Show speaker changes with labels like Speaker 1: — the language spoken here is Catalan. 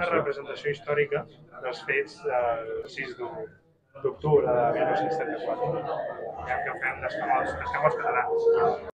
Speaker 1: una representació històrica dels fets del 6 d'octubre de 1974, que fem d'escamots camals, les catalans.